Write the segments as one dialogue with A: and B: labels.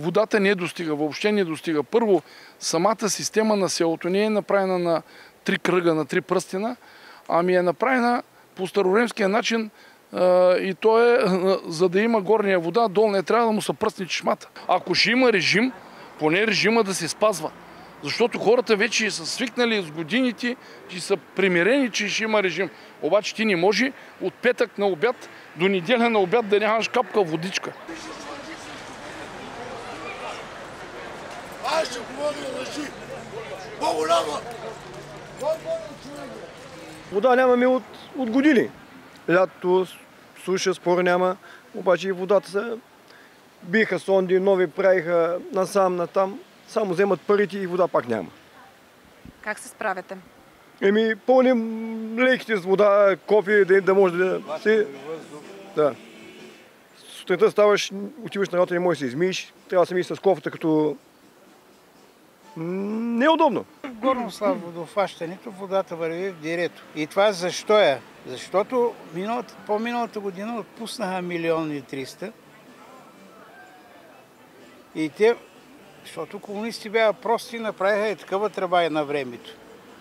A: Водата не достига, въобще не достига. Първо, самата система на селото не е направена на три кръга, на три пръстена, ами е направена по староремския начин и то е, за да има горния вода, долу не трябва да му се пръсне чешмата. Ако ще има режим, поне режима да се спазва. Защото хората вече са свикнали с годините и са примирени, че ще има режим. Обаче ти не може от петък на обяд до неделя на обяд да нямаш капка водичка.
B: Аз ще говоря лъжи. По-голяма.
C: Вода нямаме от, от години. Лятото, суша, спор няма, обаче и водата се биха сонди, нови правиха насам, натам. Само вземат парите и вода пак няма.
D: Как се справяте?
C: Еми, пълним леките с вода, кофе, да, да може да си... Да. Сутринта ставаш, отиваш на работа, не можеш да се измиеш. Трябва да се миеш с кофата, като... Неудобно.
E: Горно слабо водофащането, водата върви в дирето. И това защо е? Защото миналата, по-миналата година отпуснаха милион и 300. И те, защото комунисти бяха прости, направиха и такава тръба и на времето.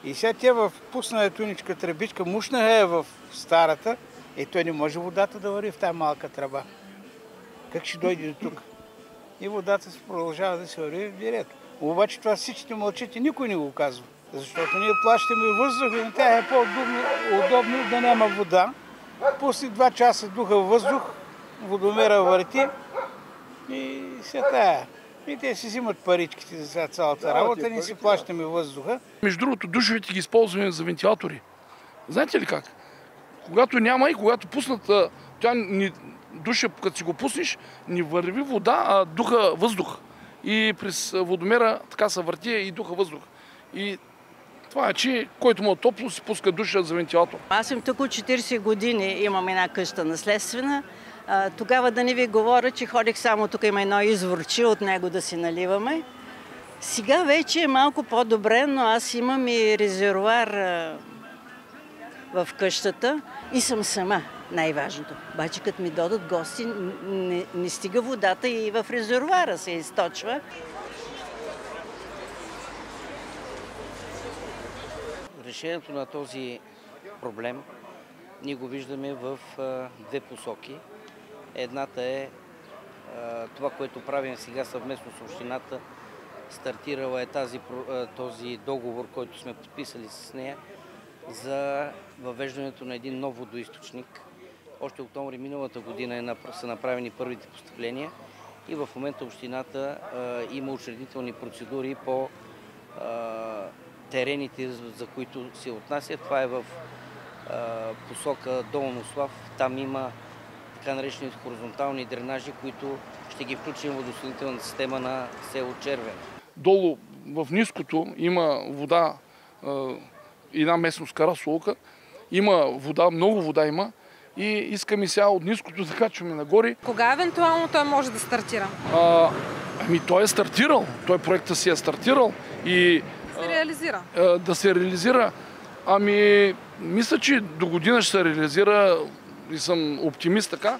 E: И сега те в пуснаха туничка тръбичка, мушнаха я в старата, и той не може водата да върви в тази малка тръба. Как ще дойде до тук? И водата се продължава да се върви в. Обаче това всички мълчат и никой не го казва. Защото ние плащаме въздух и на тях е по-удобно удобно да няма вода. После два часа духа въздух, водомера върти и се тая. И те си взимат паричките за сега цялата работа, ние си плащаме въздуха.
A: Между другото, душовете ги използваме за вентилатори. Знаете ли как? Когато няма и когато пуснат, тя ни, душа, като си го пуснеш, ни върви вода, а духа въздух. И през водомера така се върти и духа въздух. И това е, че който му е топло, си пуска душа за вентилатор.
F: Аз съм тук от 40 години, имам една къща наследствена. Тогава да не ви говоря, че ходих само тук има едно изворче, от него да си наливаме. Сега вече е малко по-добре, но аз имам и резервуар в къщата и съм сама, най-важното. Обаче като ми додат гости, не, не стига водата и в резервуара се източва.
G: Решението на този проблем ние го виждаме в две посоки. Едната е това, което правим сега съвместно с общината. Стартирала е тази, този договор, който сме подписали с нея за въвеждането на един нов водоисточник. Още октомври миналата година е, са направени първите постъпления и в момента общината има учредителни процедури по терените, за които се отнася. Това е в посока Долнослав. Там има така наречени хоризонтални дренажи, които ще ги включим в водоснителната система на село Червен.
A: Долу в ниското има вода, една местност Карасолка, има вода, много вода има и искаме сега от ниското да качваме нагоре.
D: Кога евентуално той може да стартира?
A: А, ами той е стартирал, той проекта си е стартирал и
D: Се реализира.
A: а, да се реализира. Ами, мисля, че до година ще се реализира и съм оптимист така.